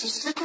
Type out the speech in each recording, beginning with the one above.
Into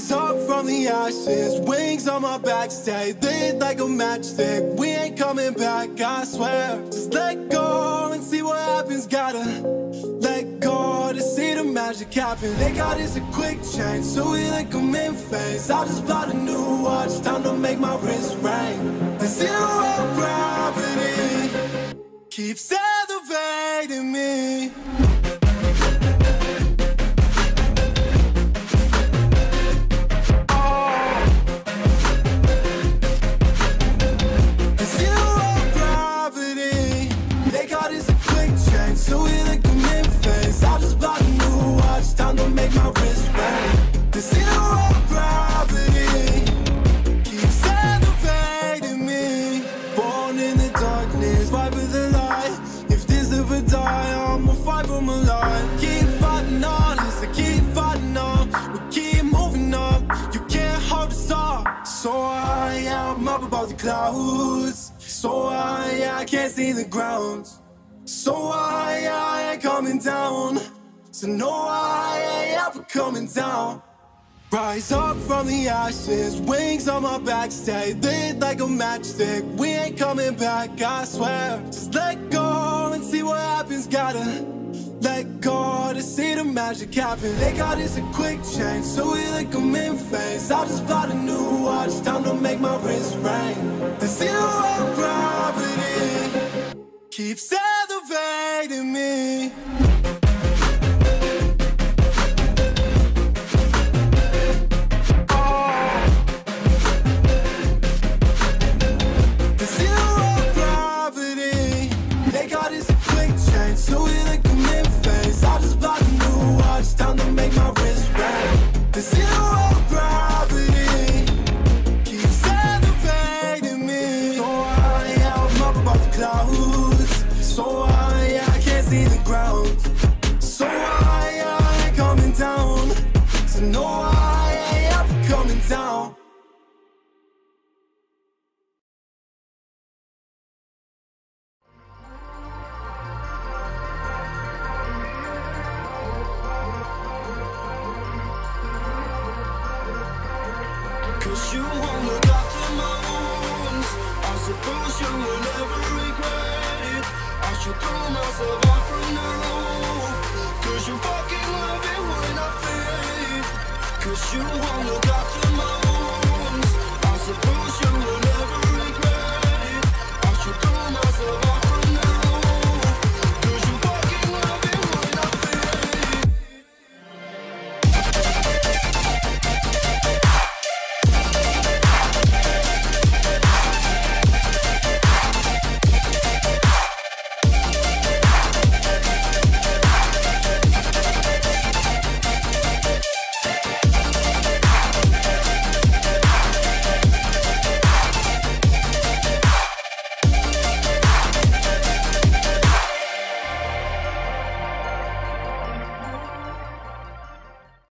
Rise up from the ashes, wings on my back, stay lit like a matchstick. We ain't coming back, I swear. Just let go and see what happens. Gotta let go to see the magic happen. They got us a quick change, so we like them in phase. I'll just bought a new watch, time to make my wrist ring. The zero gravity keeps elevating me. my wrist. The zero of gravity keeps elevating me. Born in the darkness, fight with the light. If this ever die, I'ma fight from alive. Keep fighting on, listen, keep fighting on. We keep moving up, you can't hold us off. So I am up above the clouds. So I, I can't see the ground. So high, I ain't coming down. So know I ain't ever coming down. Rise up from the ashes, wings on my back, stay lit like a matchstick. We ain't coming back, I swear. Just let go and see what happens. Gotta let go to see the magic happen. They got us a quick change, so we like them in phase. I just bought a new watch, time to make my wrist ring. The zero gravity keeps elevating me. So no, I ever coming down. Cause you won't look after my wounds. I suppose you will never regret it. I should throw myself out from the room Cause you won't look after me.